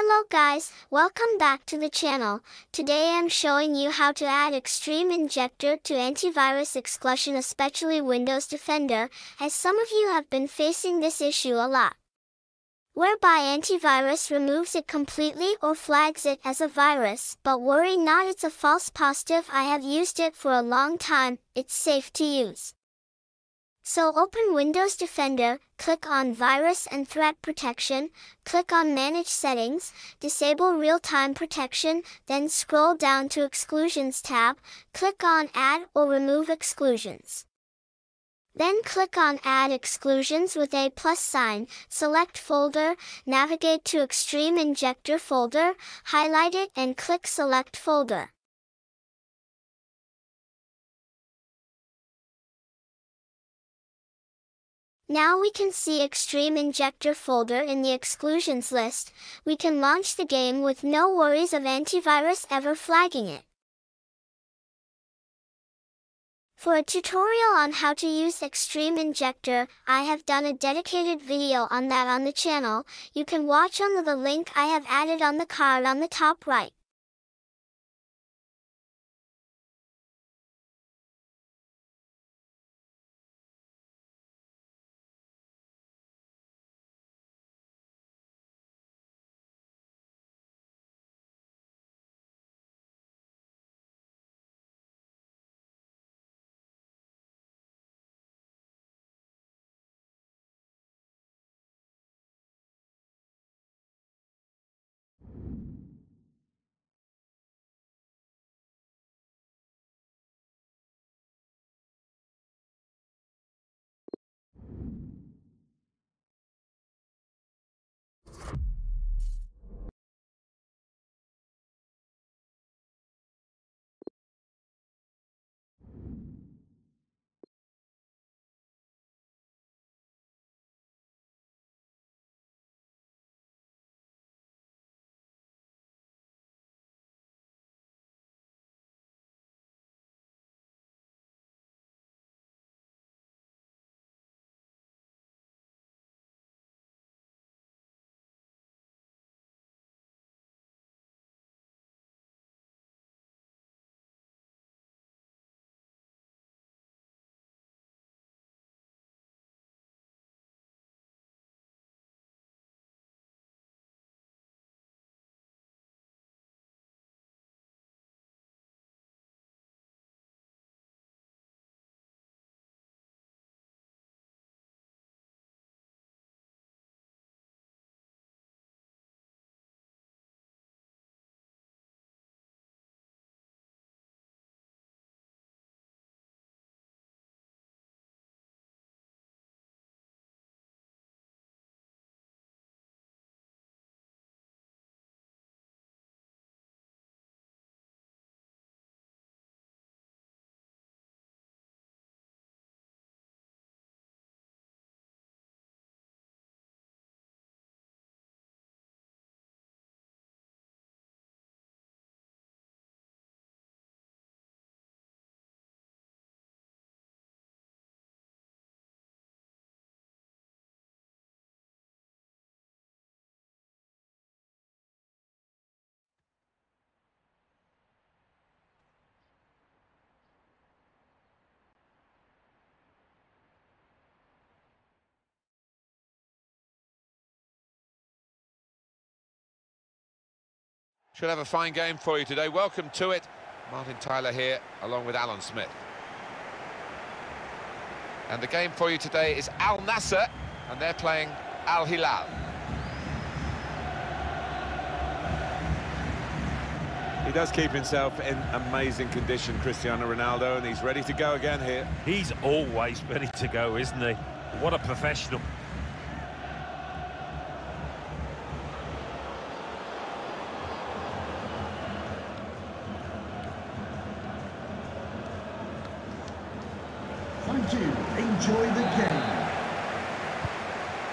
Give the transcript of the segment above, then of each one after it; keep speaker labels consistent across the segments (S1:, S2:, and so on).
S1: Hello guys, welcome back to the channel. Today I'm showing you how to add Extreme Injector to antivirus exclusion especially Windows Defender, as some of you have been facing this issue a lot. Whereby antivirus removes it completely or flags it as a virus, but worry not it's a false positive I have used it for a long time, it's safe to use. So open Windows Defender, click on Virus and Threat Protection, click on Manage Settings, disable Real-Time Protection, then scroll down to Exclusions tab, click on Add or Remove Exclusions. Then click on Add Exclusions with a plus sign, select Folder, navigate to Extreme Injector folder, highlight it and click Select Folder. Now we can see Extreme Injector folder in the exclusions list. We can launch the game with no worries of antivirus ever flagging it. For a tutorial on how to use Extreme Injector, I have done a dedicated video on that on the channel. You can watch under the link I have added on the card on the top right.
S2: Should have a fine game for you today. Welcome to it. Martin Tyler here, along with Alan Smith. And the game for you today is Al Nassr, and they're playing Al Hilal.
S3: He does keep himself in amazing condition, Cristiano Ronaldo, and he's ready to go again here.
S4: He's always ready to go, isn't he? What a professional.
S5: Thank you. Enjoy the game.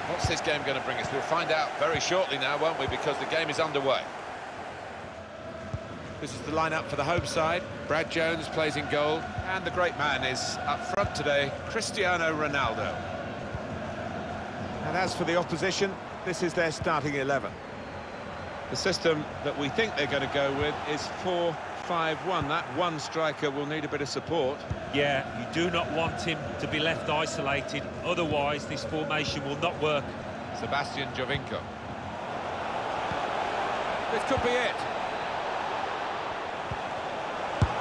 S2: What's this game going to bring us? We'll find out very shortly now, won't we? Because the game is underway.
S3: This is the lineup for the home side. Brad Jones plays in goal, and the great man is up front today, Cristiano Ronaldo. And as for the opposition, this is their starting 11. The system that we think they're going to go with is 4-5-1. That one striker will need a bit of support.
S4: Yeah, you do not want him to be left isolated. Otherwise, this formation will not work.
S2: Sebastian Giovinco.
S3: This could be it.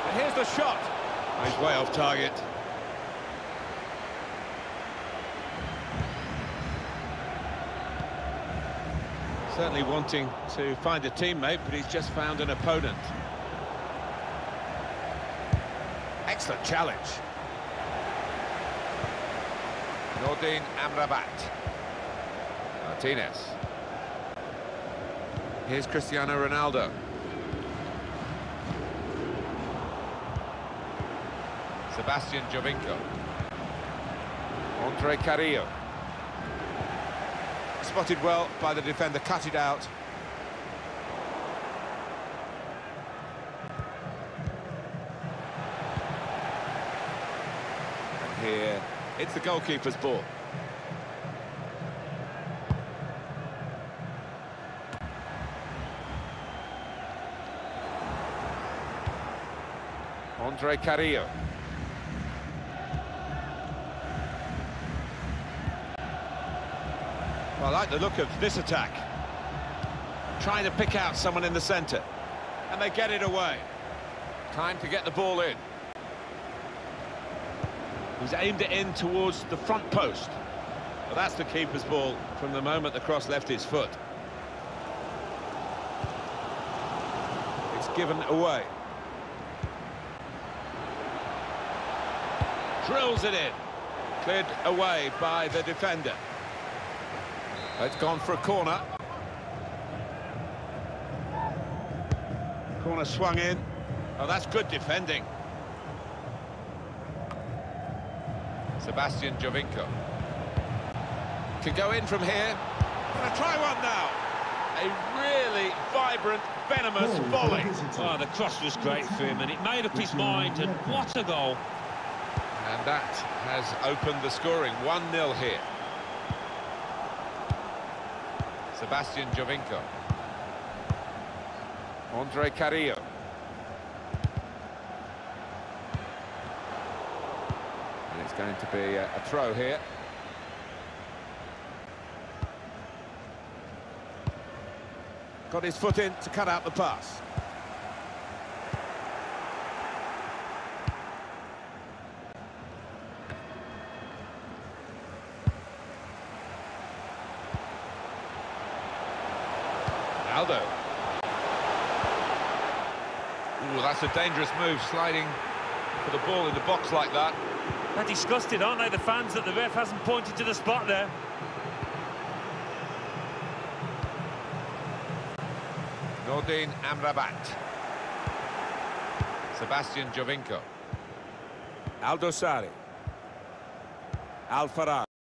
S3: And here's the shot. He's way off target. Certainly wanting to find a teammate, but he's just found an opponent. Excellent challenge.
S2: Nordin Amrabat. Martinez. Here's Cristiano Ronaldo. Sebastian Giovinco. Andre Carrillo.
S3: Spotted well by the defender, cut it out. And here, it's the goalkeeper's ball.
S2: Andre Carrillo.
S3: I like the look of this attack. Trying to pick out someone in the centre. And they get it away.
S2: Time to get the ball in.
S3: He's aimed it in towards the front post. Well, that's the keeper's ball from the moment the cross left his foot. It's given away. Drills it in. Cleared away by the defender. It's gone for a corner. Corner swung in. Oh, that's good defending.
S2: Sebastian Giovinco.
S3: Can go in from here. Gonna try one now. A really vibrant, venomous
S5: Goal
S3: volley.
S5: visitor.
S4: Oh, the cross was great for him, and it made up his mind, and what a goal.
S2: And that has opened the scoring. 1-0 here. Sebastian Giovinco. Andre Carrillo. And it's going to be a, a throw here.
S3: Got his foot in to cut out the pass.
S2: Aldo. Ooh, that's a dangerous move, sliding for the ball in the box like that.
S4: They're disgusted, aren't they, the fans, that the ref hasn't pointed to the spot there.
S2: Nordin Amrabat. Sebastian Giovinco.
S3: Aldo Sari. Al Farad.